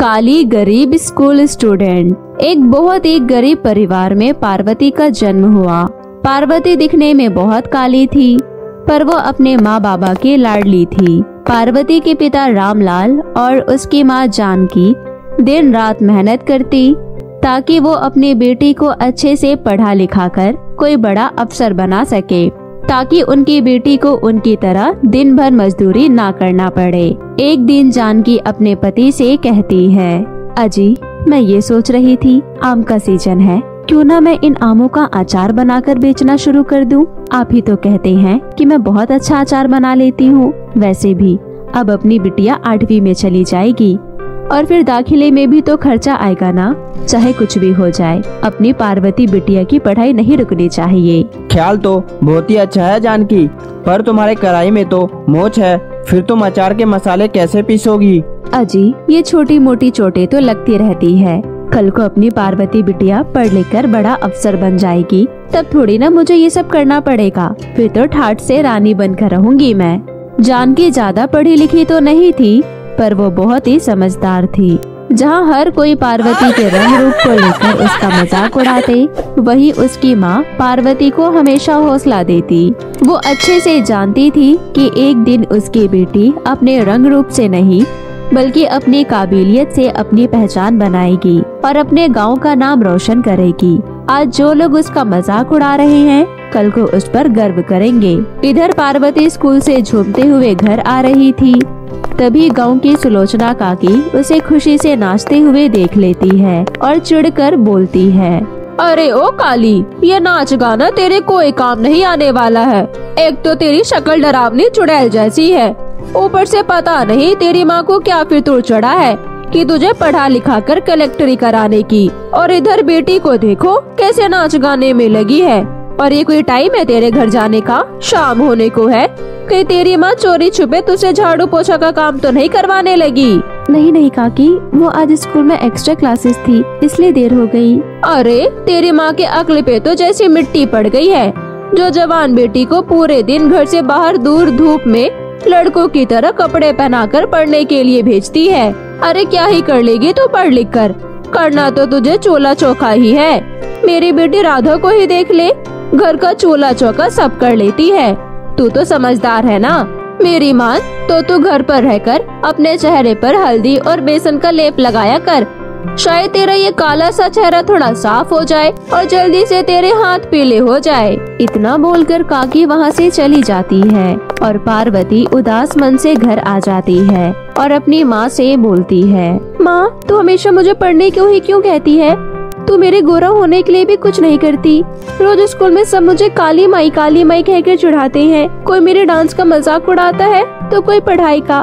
काली गरीब school student. एक बहुत ही गरीब परिवार में पार्वती का जन्म हुआ। पार्वती दिखने में बहुत काली थी, पर वो अपने माँ बाबा की लाडली थी। पार्वती के पिता रामलाल और उसकी माँ जानकी दिन रात मेहनत करती, ताकि वो अपनी बेटी को अच्छे से पढ़ा लिखा कर कोई बड़ा अफसर बना सके। ताकि उनकी बेटी को उनकी तरह दिन भर मजदूरी ना करना पड़े। एक दिन जानकी अपने पति से कहती है, अजी, मैं ये सोच रही थी, आम का सीज़न है, क्यों ना मैं इन आमों का अचार बनाकर बेचना शुरू कर दूँ? आप ही तो कहते हैं कि मैं बहुत अच्छा अचार बना लेती हूँ। वैसे भी, अब अपनी बिटिया आठवीं में चली जाएगी। और फिर दाखिले में भी तो खर्चा आएगा ना। चाहे कुछ भी हो जाए अपनी पार्वती बिटिया की पढ़ाई नहीं रुकनी चाहिए। ख्याल तो बहुत ही अच्छा है जानकी पर तुम्हारे कढ़ाई में तो मोच है फिर तुम अचार के मसाले कैसे पीसोगी? अजी ये छोटी मोटी चोटें तो लगती रहती है। कल को अपनी पार्वती बिटिया पढ़ लिख कर बड़ा अफसर बन जाएगी। तब थोड़ी ना मुझे ये सब करना पड़ेगा। फिर तो ठाट से रानी बनकर रहूँगी मैं। जानकी ज़्यादा पढ़ी लिखी तो नहीं थी पर वो बहुत ही समझदार थी। जहाँ हर कोई पार्वती के रंग रूप को लेकर उसका मज़ाक उड़ाते, वही उसकी माँ पार्वती को हमेशा हौसला देती। वो अच्छे से जानती थी कि एक दिन उसकी बेटी अपने रंग रूप से नहीं, बल्कि अपनी काबिलियत से अपनी पहचान बनाएगी और अपने गाँव का नाम रोशन करेगी। आज जो लोग उसका मज़ाक उड़ा रहे हैं, कल को उस पर गर्व करेंगे। इधर पार्वती स्कूल से झूमते हुए घर आ रही थी। तभी गाँव की सुलोचना काकी उसे खुशी से नाचते हुए देख लेती है और चिढ़कर बोलती है, अरे ओ काली, ये नाच गाना तेरे कोई काम नहीं आने वाला है। एक तो तेरी शक्ल डरावनी चुड़ैल जैसी है। ऊपर से पता नहीं तेरी माँ को क्या फितूर चढ़ा है। कि तुझे पढ़ा लिखा कर कलेक्टरी कराने की। और इधर बेटी को देखो कैसे नाच गाने में लगी है। और ये कोई टाइम है तेरे घर जाने का? शाम होने को है। कहीं तेरी माँ चोरी छुपे तुझे झाड़ू पोछा का काम तो नहीं करवाने लगी? नहीं नहीं काकी वो आज स्कूल में एक्स्ट्रा क्लासेस थी इसलिए देर हो गई। अरे तेरी माँ के अकल पे तो जैसी मिट्टी पड़ गई है। जो जवान बेटी को पूरे दिन घर से बाहर दूर धूप में लड़कों की तरह कपड़े पहनाकर पढ़ने के लिए भेजती है। अरे, क्या ही कर लेगी तू पढ़ लिख कर करना तो तुझे चोला चौका ही है। मेरी बेटी राधा को ही देख ले। घर का चोला चौका सब कर लेती है। तू तो समझदार है ना? मेरी माँ तो तू घर पर रहकर अपने चेहरे पर हल्दी और बेसन का लेप लगाया कर। शायद तेरा ये काला सा चेहरा थोड़ा साफ़ हो जाए और जल्दी से तेरे हाथ पीले हो जाए। इतना बोलकर काकी वहाँ से चली जाती है और पार्वती उदास मन से घर आ जाती है और अपनी माँ से बोलती है, माँ, तू हमेशा मुझे पढ़ने क्यों ही क्यों कहती है? तू मेरे गोरा होने के लिए भी कुछ नहीं करती। रोज स्कूल में सब मुझे काली माई काली माई कहकर चढ़ाते हैं। कोई मेरे डांस का मज़ाक उड़ाता है? तो कोई पढ़ाई का।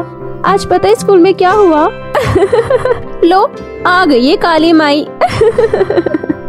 आज पता है स्कूल में क्या हुआ? लो आ गई ये काली माई।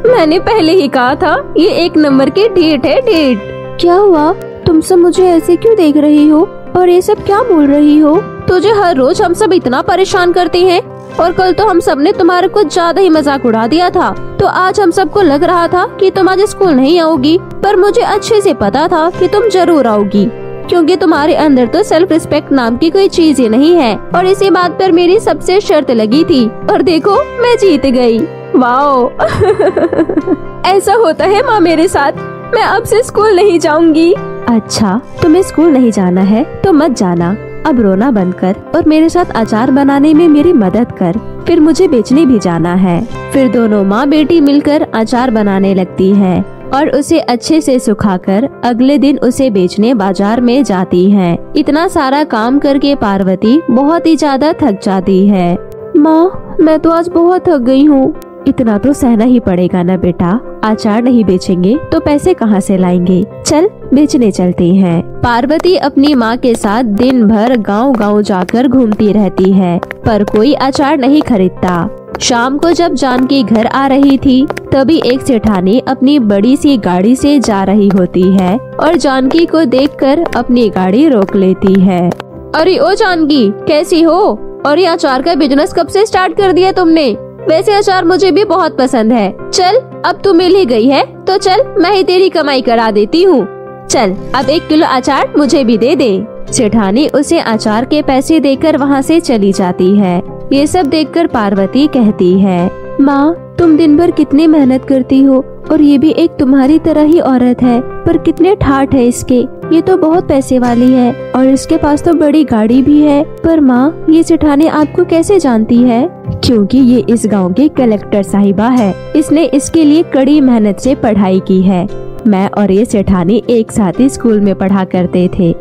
मैंने पहले ही कहा था ये एक नंबर की डेट है डेट। क्या हुआ? तुम सब मुझे ऐसे क्यों देख रही हो? और ये सब क्या बोल रही हो? तुझे हर रोज हम सब इतना परेशान करती हैं। और कल तो हम सबने तुम्हारे कुछ ज़्यादा ही मज़ाक उड़ा दिया था। तो आज हम सबको लग रहा था कि तुम आज स्कूल नहीं आओगी पर मुझे अच्छे से पता था कि तुम ज़रूर आओगी। क्योंकि तुम्हारे अंदर तो सेल्फ रिस्पेक्ट नाम की कोई चीज़ ही नहीं है। और इसी बात पर मेरी सबसे शर्त लगी थी। और देखो, मैं जीत गई। वाओ। ऐसा होता है माँ मेरे साथ। मैं अब से स्कूल नहीं जाऊँगी। अच्छा तुम्हें स्कूल नहीं जाना है तो मत जाना। अब रोना बंद कर और मेरे साथ अचार बनाने में मेरी मदद कर। फिर मुझे बेचने भी जाना है। फिर दोनों माँ बेटी मिलकर अचार बनाने लगती है। और उसे अच्छे से सुखाकर अगले दिन उसे बेचने बाज़ार में जाती है। इतना सारा काम करके पार्वती बहुत ही ज़्यादा थक जाती है। माँ, मैं तो आज बहुत थक गई हूँ। इतना तो सहना ही पड़ेगा ना बेटा। अचार नहीं बेचेंगे तो पैसे कहाँ से लाएँगे? चल, बेचने चलते हैं। पार्वती अपनी माँ के साथ दिन भर गाँव गाँव जाकर घूमती रहती है, पर कोई आचार नहीं खरीदता। शाम को जब जानकी घर आ रही थी, तभी एक सेठानी अपनी बड़ी सी गाड़ी से जा रही होती है और जानकी को देखकर अपनी गाड़ी रोक लेती है। अरे ओ जानकी, कैसी हो? और ये अचार का बिज़नेस कब से स्टार्ट कर दिया तुमने? वैसे अचार मुझे भी बहुत पसंद है। चल, अब तू मिल ही गई है तो चल, मैं ही तेरी कमाई करा देती हूँ। चल, अब एक किलो अचार मुझे भी दे दे। सेठानी उसे अचार के पैसे देकर वहाँ से चली जाती है। ये सब देखकर पार्वती कहती है, माँ, तुम दिन भर कितनी मेहनत करती हो, और ये भी एक तुम्हारी तरह ही औरत है, पर कितने ठाठ है इसके। ये तो बहुत पैसे वाली है, और इसके पास तो बड़ी गाड़ी भी है। पर माँ, ये सेठानी आपको कैसे जानती है? क्योंकि ये इस गाँव की कलेक्टर साहिबा है, इसने इसके लिए कड़ी मेहनत से पढ़ाई की है। मैं और ये सेठानी एक साथ ही स्कूल में पढ़ा करते थे।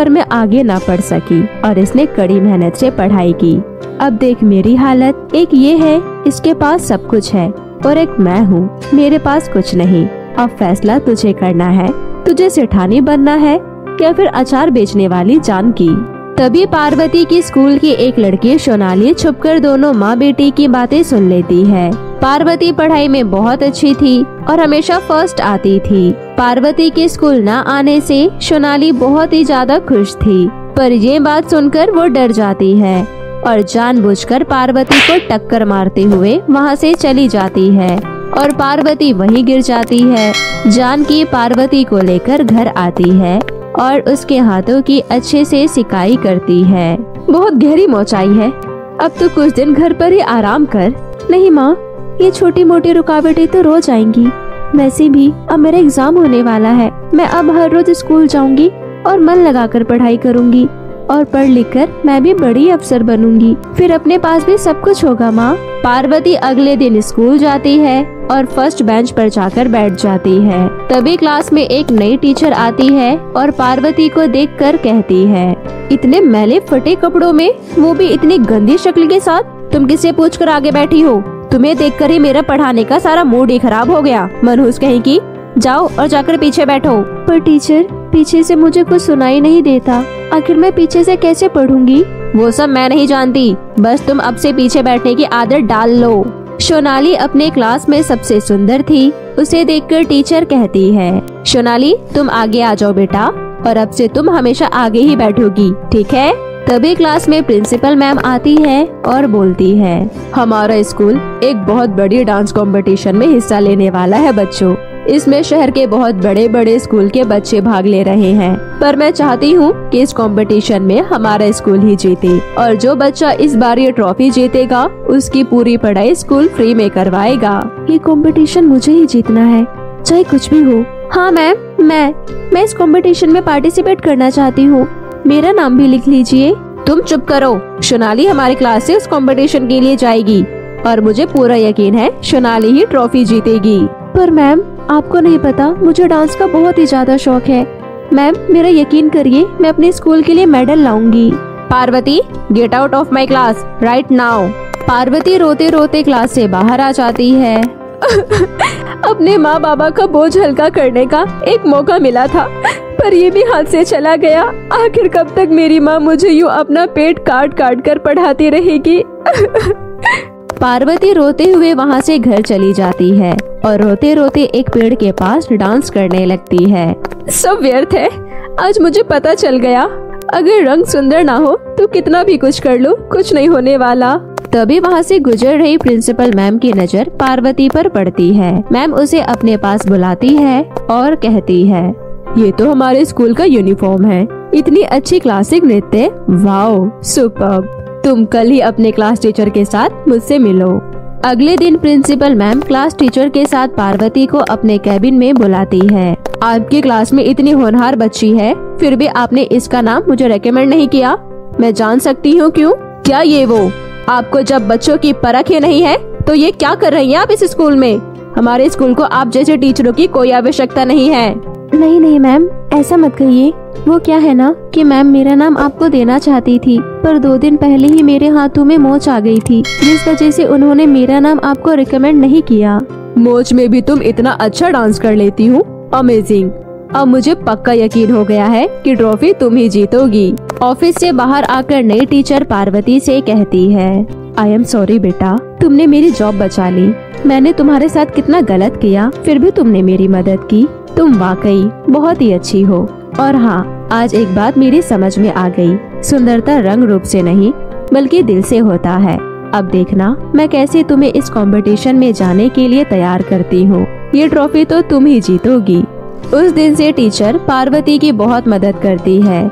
पर मैं आगे ना पढ़ सकी और इसने कड़ी मेहनत से पढ़ाई की। अब देख मेरी हालत। एक ये है, इसके पास सब कुछ है और एक मैं हूँ। मेरे पास कुछ नहीं। अब फैसला तुझे करना है। तुझे सेठानी बनना है। या फिर अचार बेचने वाली जान की? तभी पार्वती की स्कूल की एक लड़की सोनाली छुपकर दोनों माँ बेटी की बातें सुन लेती है। पार्वती पढ़ाई में बहुत अच्छी थी और हमेशा फ़र्स्ट आती थी। पार्वती के स्कूल न आने से सोनाली बहुत ही ज़्यादा खुश थी, पर ये बात सुनकर वो डर जाती है और जानबूझकर पार्वती को टक्कर मारते हुए वहाँ से चली जाती है और पार्वती वहीं गिर जाती है। जानकी पार्वती को लेकर घर आती है। और उसके हाथों की अच्छे से सिकाई करती है। बहुत गहरी मोचाई है। अब तो कुछ दिन घर पर ही आराम कर। नहीं माँ, ये छोटी मोटी रुकावटें तो रोज आएँगी वैसे भी अब मेरा एग्ज़ाम होने वाला है। मैं अब हर रोज स्कूल जाऊँगी और मन लगाकर पढ़ाई करूँगी। और पढ़ लिख कर मैं भी बड़ी अफसर बनूँगी। फिर अपने पास भी सब कुछ होगा माँ। पार्वती अगले दिन स्कूल जाती है और फ़र्स्ट बेंच पर जाकर बैठ जाती है। तभी क्लास में एक नई टीचर आती है और पार्वती को देखकर कहती है, इतने मैले फटे कपड़ों में? वो भी इतनी गंदी शक्ल के साथ? तुम किसे पूछ कर आगे बैठी हो? तुम्हें देखकर ही मेरा पढ़ाने का सारा मूड ही खराब हो गया। मनहूस कहीं की, जाओ और जाकर पीछे बैठो। पर टीचर, पीछे से मुझे कुछ सुनाई नहीं देता। आखिर मैं पीछे से कैसे पढ़ूँगी? वो सब मैं नहीं जानती। बस तुम अब से पीछे बैठने की आदत डाल लो। सोनाली अपने क्लास में सबसे सुंदर थी, उसे देखकर टीचर कहती है, सोनाली, तुम आगे आ जाओ बेटा, और अब से तुम हमेशा आगे ही बैठोगी, ठीक है? तभी क्लास में प्रिंसिपल मैम आती है और बोलती है, हमारा स्कूल एक बहुत बड़ी डांस कंपटीशन में हिस्सा लेने वाला है बच्चों। इसमें शहर के बहुत बड़े बड़े स्कूल के बच्चे भाग ले रहे हैं। पर मैं चाहती हूँ कि इस कंपटीशन में हमारा स्कूल ही जीते और जो बच्चा इस बार ये ट्रॉफी जीतेगा, उसकी पूरी पढ़ाई स्कूल फ्री में करवाएगा। ये कंपटीशन मुझे ही जीतना है, चाहे कुछ भी हो। हाँ मैम मैं मैं इस कंपटीशन में पार्टिसिपेट करना चाहती हूँ। मेरा नाम भी लिख लीजिए। तुम चुप करो, सोनाली हमारी क्लास से उस कंपटीशन के लिए जाएगी। और मुझे पूरा यकीन है, सोनाली ही ट्रॉफी जीतेगी। पर मैम आपको नहीं पता, मुझे डांस का बहुत ही ज़्यादा शौक है। मैम मेरा यकीन करिए, मैं अपने स्कूल के लिए मेडल लाऊँगी। Parvati get out of my class right now Parvati रोते रोते क्लास से बाहर आ जाती है। अपने माँ बाबा का बोझ हल्का करने का एक मौका मिला था, पर ये भी हाथ से चला गया। आखिर कब तक मेरी माँ मुझे यूँ अपना पेट काट काट कर पढ़ाती रहेगी? पार्वती रोते हुए वहाँ से घर चली जाती है और रोते रोते एक पेड़ के पास डांस करने लगती है। सब व्यर्थ है। आज मुझे पता चल गया। अगर रंग सुंदर ना हो तो कितना भी कुछ कर लो, कुछ नहीं होने वाला। तभी वहाँ से गुजर रही प्रिंसिपल मैम की नज़र पार्वती पर पड़ती है। मैम उसे अपने पास बुलाती है और कहती है, ये तो हमारे स्कूल का यूनिफॉर्म है। इतनी अच्छी क्लासिक नृत्य। वाओ सुपर तुम कल ही अपने क्लास टीचर के साथ मुझसे मिलो। अगले दिन प्रिंसिपल मैम क्लास टीचर के साथ पार्वती को अपने कैबिन में बुलाती है। आपकी क्लास में इतनी होनहार बच्ची है, फिर भी आपने इसका नाम मुझे रेकमेंड नहीं किया। मैं जान सकती हूँ क्यों? क्या ये वो? आपको जब बच्चों की परख ही नहीं है तो ये क्या कर रही हैं आप इस स्कूल में? हमारे स्कूल को आप जैसे टीचरों की कोई आवश्यकता नहीं है। नहीं नहीं मैम ऐसा मत कहिए। वो क्या है ना कि मैम मेरा नाम आपको देना चाहती थी, पर दो दिन पहले ही मेरे हाथों में मोच आ गई थी, जिस वजह से उन्होंने मेरा नाम आपको रिकमेंड नहीं किया। मोच में भी तुम इतना अच्छा डांस कर लेती हूँ। अमेजिंग अब मुझे पक्का यकीन हो गया है कि ट्रॉफी तुम ही जीतोगी। ऑफ़िस से बाहर आकर नई टीचर पार्वती से कहती है आई एम सॉरी बेटा, तुमने मेरी जॉब बचा ली। मैंने तुम्हारे साथ कितना गलत किया, फिर भी तुमने मेरी मदद की। तुम वाकई बहुत ही अच्छी हो। और हाँ आज एक बात मेरी समझ में आ गई। सुंदरता रंग रूप से नहीं, बल्कि दिल से होता है। अब देखना, मैं कैसे तुम्हें इस कंपटीशन में जाने के लिए तैयार करती हूँ। ये ट्रॉफी तो तुम ही जीतोगी। उस दिन से टीचर पार्वती की बहुत मदद करती है।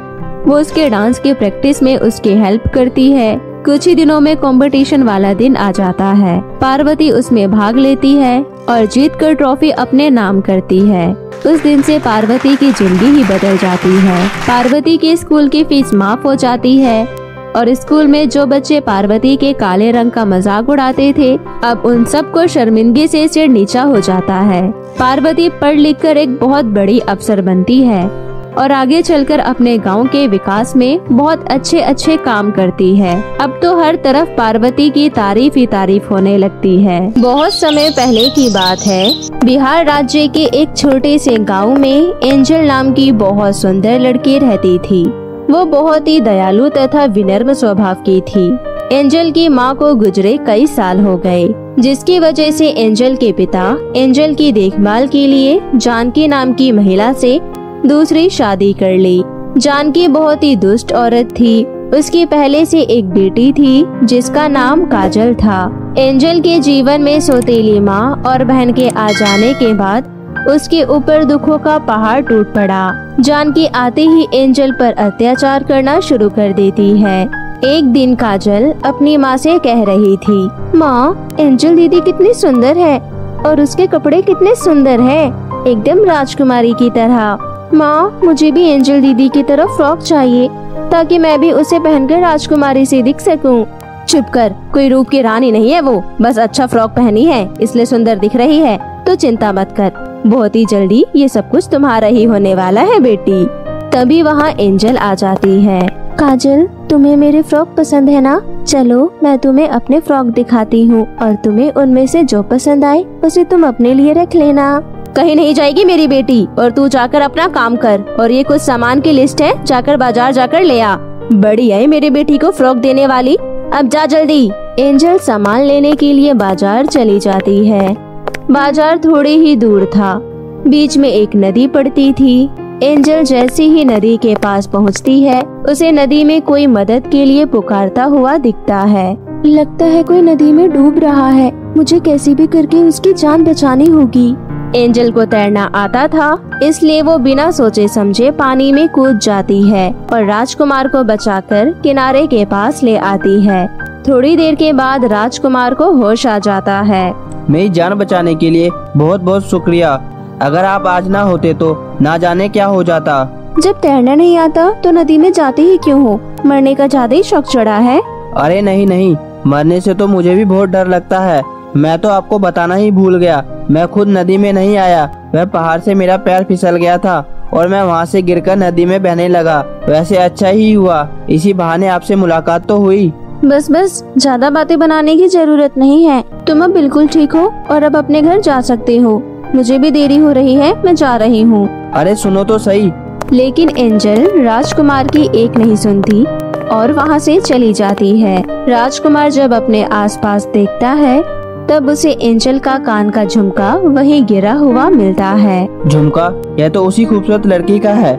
वो उसके डांस के प्रैक्टिस में उसकी हेल्प करती है। कुछ ही दिनों में कंपटीशन वाला दिन आ जाता है। पार्वती उसमें भाग लेती है और जीत कर ट्रॉफी अपने नाम करती है। उस दिन से पार्वती की ज़िंदगी ही बदल जाती है। पार्वती के स्कूल की फ़ीस माफ़ हो जाती है। और स्कूल में जो बच्चे पार्वती के काले रंग का मज़ाक उड़ाते थे, अब उन सबको शर्मिंदगी से सिर नीचा हो जाता है। पार्वती पढ़ लिख कर एक बहुत बड़ी अफसर बनती है। और आगे चलकर अपने गाँव के विकास में बहुत अच्छे अच्छे काम करती है। अब तो हर तरफ़ पार्वती की तारीफ़ ही तारीफ़ होने लगती है। बहुत समय पहले की बात है। बिहार राज्य के एक छोटे से गाँव में एंजल नाम की बहुत सुंदर लड़की रहती थी। वो बहुत ही दयालु तथा विनम्र स्वभाव की थी। एंजल की माँ को गुजरे कई साल हो गए, जिसकी वजह से एंजल के पिता, एंजल की देखभाल के लिए जानकी नाम की महिला से दूसरी शादी कर ली। जानकी बहुत ही दुष्ट औरत थी। उसकी पहले से एक बेटी थी जिसका नाम काजल था। एंजल के जीवन में सोतेली माँ और बहन के आ जाने के बाद उसके ऊपर दुखों का पहाड़ टूट पड़ा। जानकी आते ही एंजल पर अत्याचार करना शुरू कर देती है। एक दिन काजल अपनी माँ से कह रही थी माँ एंजल दीदी कितनी सुंदर है और उसके कपड़े कितने सुंदर हैं, एकदम राजकुमारी की तरह। माँ, मुझे भी एंजल दीदी की तरफ़ फ्रॉक चाहिए, ताकि मैं भी उसे पहनकर राजकुमारी से दिख सकूँ। चुप कर, कोई रूप की रानी नहीं है वो। बस अच्छा फ्रॉक पहनी है, इसलिए सुंदर दिख रही है तो चिंता मत कर। बहुत ही जल्दी ये सब कुछ तुम्हारा ही होने वाला है, बेटी। तभी वहाँ एंजल आ जाती है। काजल, तुम्हें मेरे फ्रॉक पसंद है ना? चलो, मैं तुम्हें अपने फ्रॉक दिखाती हूँ, और तुम्हें उनमें से जो पसंद आए, उसे तुम अपने लिए रख लेना। कहीं नहीं जाएगी मेरी बेटी, और तू जाकर अपना काम कर। और ये कुछ सामान की लिस्ट है, जाकर बाज़ार जाकर ले आ। बड़ी है मेरी बेटी को फ्रॉक देने वाली। अब जा जल्दी। एंजल सामान लेने के लिए बाज़ार चली जाती है। बाज़ार थोड़ी ही दूर था। बीच में एक नदी पड़ती थी। एंजल जैसे ही नदी के पास पहुँचती है, उसे नदी में कोई मदद के लिए पुकारता हुआ दिखता है। लगता है कोई नदी में डूब रहा है। मुझे कैसे भी करके उसकी जान बचानी होगी। एंजल को तैरना आता था इसलिए वो बिना सोचे समझे पानी में कूद जाती है और राजकुमार को बचाकर किनारे के पास ले आती है। थोड़ी देर के बाद राजकुमार को होश आ जाता है। मेरी जान बचाने के लिए बहुत बहुत शुक्रिया। अगर आप आज ना होते तो ना जाने क्या हो जाता। जब तैरना नहीं आता तो नदी में जाते ही क्यों हो? मरने का ज़्यादा ही शौक चढ़ा है। अरे नहीं नहीं। मरने से तो मुझे भी बहुत डर लगता है। मैं तो आपको बताना ही भूल गया। मैं खुद नदी में नहीं आया। वह पहाड़ से मेरा पैर फिसल गया था और मैं वहाँ से गिरकर नदी में बहने लगा। वैसे अच्छा ही हुआ। इसी बहाने आपसे मुलाकात तो हुई। बस बस ज़्यादा बातें बनाने की ज़रूरत नहीं है। तुम अब बिल्कुल ठीक हो और अब अपने घर जा सकते हो। मुझे भी देरी हो रही है मैं जा रही हूँ। अरे सुनो तो सही। लेकिन एंजल राजकुमार की एक नहीं सुनती और वहाँ से चली जाती है। राजकुमार जब अपने आसपास देखता है तब उसे एंजल का कान का झुमका वहीं गिरा हुआ मिलता है। झुमका? यह तो उसी खूबसूरत लड़की का है।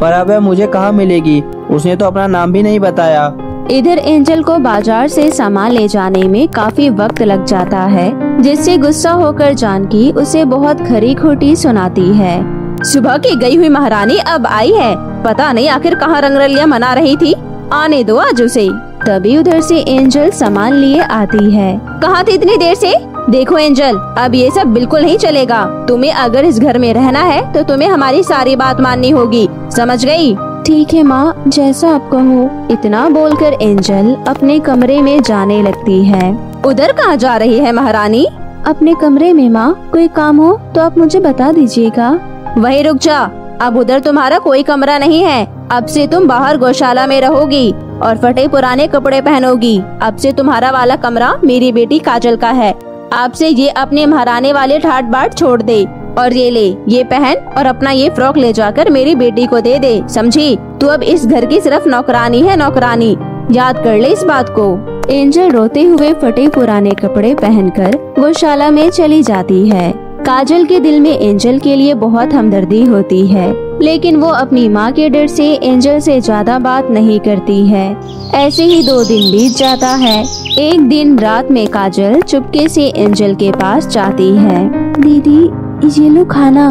पर अब मुझे कहाँ मिलेगी? उसने तो अपना नाम भी नहीं बताया। इधर एंजल को बाज़ार से सामान ले जाने में काफ़ी वक्त लग जाता है जिससे गुस्सा होकर जानकी उसे बहुत खरी खोटी सुनाती है। सुबह की गई हुई महारानी अब आई है। पता नहीं आखिर कहाँ रंगरलिया मना रही थी। आने दो आज उसे। तभी उधर से एंजल सामान लिए आती है। कहाँ थी इतनी देर से? देखो एंजल अब ये सब बिल्कुल नहीं चलेगा। तुम्हें अगर इस घर में रहना है तो तुम्हें हमारी सारी बात माननी होगी। समझ गई? ठीक है माँ जैसा आप कहो। इतना बोलकर एंजल अपने कमरे में जाने लगती है। उधर कहाँ जा रही है महारानी? अपने कमरे में माँ कोई काम हो तो आप मुझे बता दीजिएगा। वही रुक जा। अब उधर तुम्हारा कोई कमरा नहीं है। अब से तुम बाहर गौशाला में रहोगी। और फटे पुराने कपड़े पहनोगी। अब से तुम्हारा वाला कमरा मेरी बेटी काजल का है। आपसे ये अपने महाराने वाले ठाट बाट छोड़ दे और ये ले, ये पहन और अपना ये फ्रॉक ले जाकर मेरी बेटी को दे दे। समझी? तू अब इस घर की सिर्फ़ नौकरानी है, नौकरानी। याद कर ले इस बात को। एंजल रोते हुए फटे पुराने कपड़े पहनकर गौशाला में चली जाती है। काजल के दिल में एंजल के लिए बहुत हमदर्दी होती है। लेकिन वो अपनी माँ के डर से एंजल से ज़्यादा बात नहीं करती है। ऐसे ही दो दिन बीत जाता है। एक दिन रात में काजल चुपके से एंजल के पास जाती है। दीदी ये लो खाना।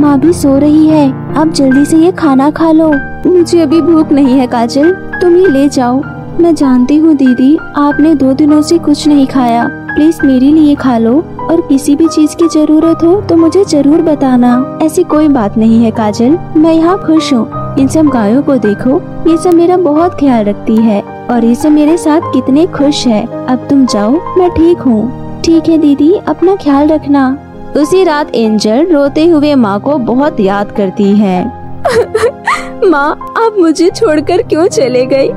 माँ भी सो रही है। आप जल्दी से ये खाना खा लो। मुझे अभी भूख नहीं है काजल। तुम ये ले जाओ। मैं जानती हूँ दीदी आपने दो दिनों से कुछ नहीं खाया। प्लीज़ मेरे लिए खा लो। और किसी भी चीज़ की ज़रूरत हो तो मुझे ज़रूर बताना। ऐसी कोई बात नहीं है, काजल। मैं यहाँ खुश हूँ। इन सब गायों को देखो। ये सब मेरा बहुत ख्याल रखती है। और ये सब मेरे साथ कितने खुश है। अब तुम जाओ, मैं ठीक हूँ। ठीक है, दीदी। अपना ख्याल रखना। उसी रात एंजल रोते हुए माँ को बहुत याद करती है। माँ, आप मुझे छोड़कर क्यों चले गए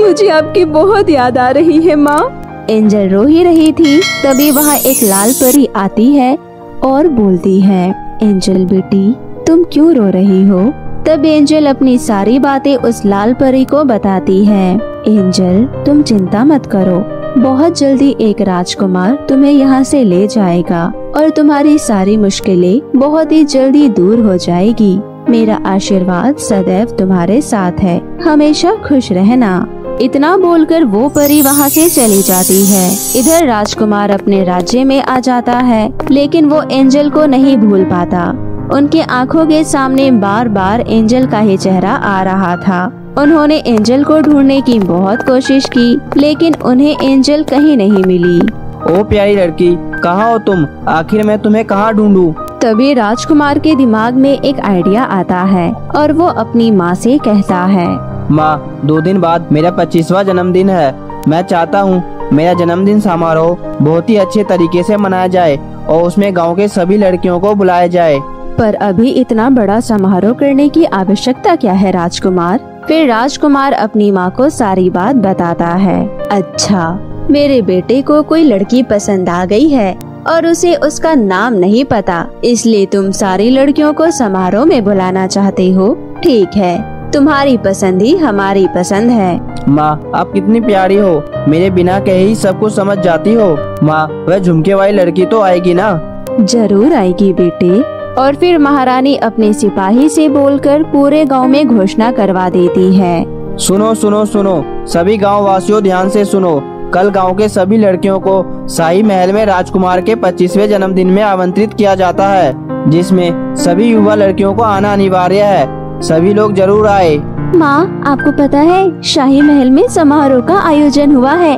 मुझे आपकी बहुत याद आ रही है, माँ। एंजल रो ही रही थी, तभी वहाँ एक लाल परी आती है और बोलती है, एंजल बेटी, तुम क्यों रो रही हो? तब एंजल अपनी सारी बातें उस लाल परी को बताती है, एंजल, तुम चिंता मत करो, बहुत जल्दी एक राजकुमार तुम्हें यहाँ से ले जाएगा और तुम्हारी सारी मुश्किलें बहुत ही जल्दी दूर हो जाएगी। मेरा आशीर्वाद सदैव तुम्हारे साथ है, हमेशा खुश रहना। इतना बोलकर वो परी वहाँ से चली जाती है। इधर राजकुमार अपने राज्य में आ जाता है लेकिन वो एंजल को नहीं भूल पाता। उनके आँखों के सामने बार बार एंजल का ही चेहरा आ रहा था। उन्होंने एंजल को ढूँढने की बहुत कोशिश की लेकिन उन्हें एंजल कहीं नहीं मिली। ओ प्यारी लड़की कहाँ हो तुम? आखिर मैं तुम्हें कहाँ ढूंढूं? तभी राजकुमार के दिमाग में एक आइडिया आता है और वो अपनी माँ से कहता है। माँ, दो दिन बाद मेरा पच्चीसवा जन्मदिन है। मैं चाहता हूँ मेरा जन्मदिन समारोह बहुत ही अच्छे तरीके से मनाया जाए और उसमें गाँव के सभी लड़कियों को बुलाया जाए। पर अभी इतना बड़ा समारोह करने की आवश्यकता क्या है राजकुमार? फिर राजकुमार अपनी माँ को सारी बात बताता है। अच्छा मेरे बेटे को कोई लड़की पसंद आ गई है और उसे उसका नाम नहीं पता, इसलिए तुम सारी लड़कियों को समारोह में बुलाना चाहते हो। ठीक है तुम्हारी पसंद ही हमारी पसंद है। माँ आप कितनी प्यारी हो। मेरे बिना कहे ही सब कुछ समझ जाती हो। माँ वह झुमके वाली लड़की तो आएगी ना? ज़रूर आएगी बेटे। और फिर महारानी अपने सिपाही से बोलकर पूरे गाँव में घोषणा करवा देती है। सुनो सुनो सुनो। सभी गाँव वासियों ध्यान से सुनो। कल गाँव के सभी लड़कियों को शाही महल में राजकुमार के पच्चीसवे जन्मदिन में आमंत्रित किया जाता है जिसमें सभी युवा लड़कियों को आना अनिवार्य है। सभी लोग ज़रूर आए। माँ, आपको पता है, शाही महल में समारोह का आयोजन हुआ है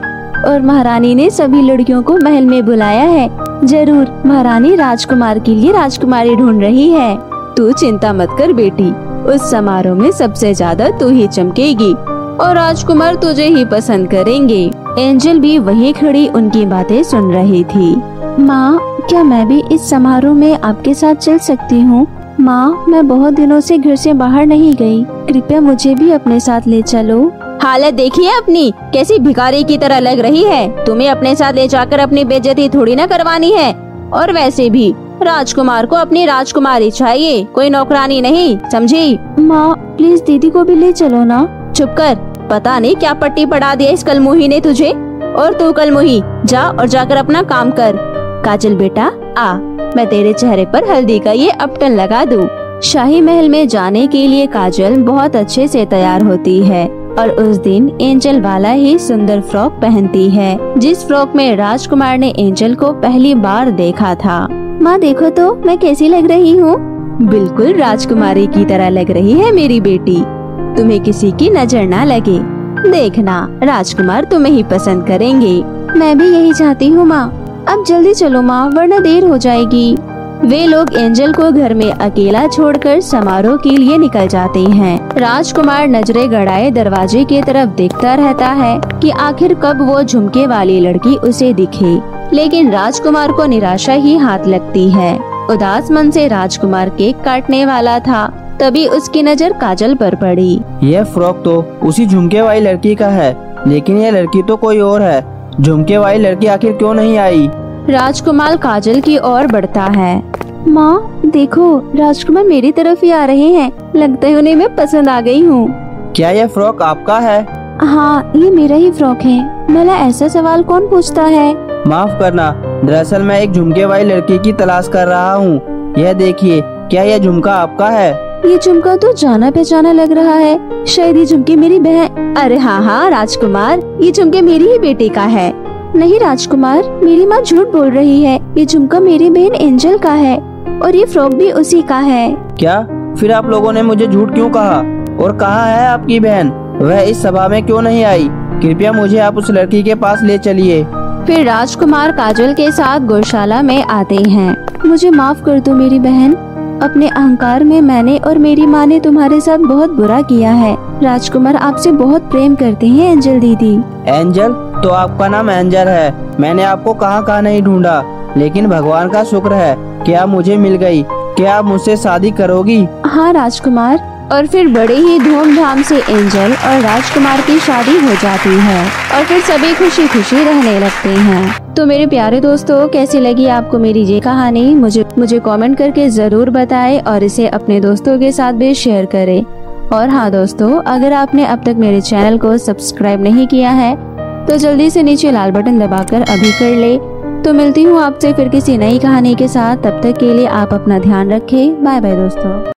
और महारानी ने सभी लड़कियों को महल में बुलाया है। ज़रूर, महारानी राजकुमार के लिए राजकुमारी ढूंढ रही है। तू चिंता मत कर बेटी, उस समारोह में सबसे ज़्यादा तू ही चमकेगी और राजकुमार तुझे ही पसंद करेंगे। एंजल भी वहीं खड़ी उनकी बातें सुन रही थी। माँ, क्या मैं भी इस समारोह में आपके साथ चल सकती हूँ? माँ मैं बहुत दिनों से घर से बाहर नहीं गई। कृपया मुझे भी अपने साथ ले चलो। हालत देखिए अपनी। कैसी भिखारी की तरह लग रही है। तुम्हें अपने साथ ले जाकर अपनी बेइज्जती थोड़ी ना करवानी है। और वैसे भी राजकुमार को अपनी राजकुमारी चाहिए। कोई नौकरानी नहीं समझी? माँ प्लीज़ दीदी को भी ले चलो ना। चुप कर। पता नहीं क्या पट्टी पड़ा दिया इस कलमुही ने तुझे। और तू कलमुही जा और जाकर अपना काम कर। काजल बेटा आ। मैं तेरे चेहरे पर हल्दी का ये अपटन लगा दूँ। शाही महल में जाने के लिए काजल बहुत अच्छे से तैयार होती है और उस दिन एंजल वाला ही सुंदर फ्रॉक पहनती है, जिस फ्रॉक में राजकुमार ने एंजल को पहली बार देखा था। माँ, देखो तो मैं कैसी लग रही हूँ? बिल्कुल राजकुमारी की तरह लग रही है मेरी बेटी। तुम्हें किसी की नज़र ना लगे। देखना, राजकुमार तुम्हें ही पसंद करेंगे। मैं भी यही चाहती हूँ, माँ। अब जल्दी चलो माँ, वरना देर हो जाएगी। वे लोग एंजल को घर में अकेला छोड़कर समारोह के लिए निकल जाते हैं। राजकुमार नजरे गड़ाए दरवाजे की तरफ़ देखता रहता है कि आखिर कब वो झुमके वाली लड़की उसे दिखे। लेकिन राजकुमार को निराशा ही हाथ लगती है। उदास मन से राजकुमार केक काटने वाला था, तभी उसकी नज़र काजल पर पड़ी। यह फ्रॉक तो उसी झुमके वाली लड़की का है, लेकिन यह लड़की तो कोई और है। झुमके वाली लड़की आखिर क्यों नहीं आई? राजकुमार काजल की ओर बढ़ता है। माँ देखो राजकुमार मेरी तरफ़ ही आ रहे हैं। लगता है उन्हें मैं पसंद आ गई हूँ। क्या यह फ्रॉक आपका है? हाँ ये मेरा ही फ्रॉक है। भला ऐसा सवाल कौन पूछता है? माफ़ करना दरअसल मैं एक झुमके वाली लड़की की तलाश कर रहा हूँ। यह देखिए क्या यह झुमका आपका है? ये झुमका तो जाना पहचाना लग रहा है। शायद ये झुमके मेरी बहन। अरे हाँ हाँ राजकुमार ये झुमके मेरी ही बेटी का है। नहीं राजकुमार मेरी माँ झूठ बोल रही है। ये झुमका मेरी बहन एंजल का है और ये फ्रॉक भी उसी का है। क्या? फिर आप लोगों ने मुझे झूठ क्यों कहा? और कहा है आपकी बहन? वह इस सभा में क्यों नहीं आई? कृपया मुझे आप उस लड़की के पास ले चलिए। फिर राजकुमार काजल के साथ गौशाला में आते हैं। मुझे माफ़ कर दो मेरी बहन। अपने अहंकार में मैंने और मेरी माँ ने तुम्हारे साथ बहुत बुरा किया है। राजकुमार आपसे बहुत प्रेम करते हैं एंजल दीदी। एंजल तो आपका नाम एंजल है। मैंने आपको कहाँ कहाँ नहीं ढूंढा लेकिन भगवान का शुक्र है क्या आप मुझे मिल गई? क्या आप मुझसे शादी करोगी? हाँ राजकुमार। और फिर बड़े ही धूमधाम से एंजल और राजकुमार की शादी हो जाती है और फिर सभी खुशी खुशी रहने लगते हैं। तो मेरे प्यारे दोस्तों, कैसी लगी आपको मेरी ये कहानी? मुझे मुझे कमेंट करके ज़रूर बताएँ और इसे अपने दोस्तों के साथ भी शेयर करें। और हाँ दोस्तों, अगर आपने अब तक मेरे चैनल को सब्सक्राइब नहीं किया है तो जल्दी से नीचे लाल बटन दबाकर अभी कर ले। तो मिलती हूँ आपसे फिर किसी नई कहानी के साथ। तब तक के लिए आप अपना ध्यान रखें। बाय बाय दोस्तों।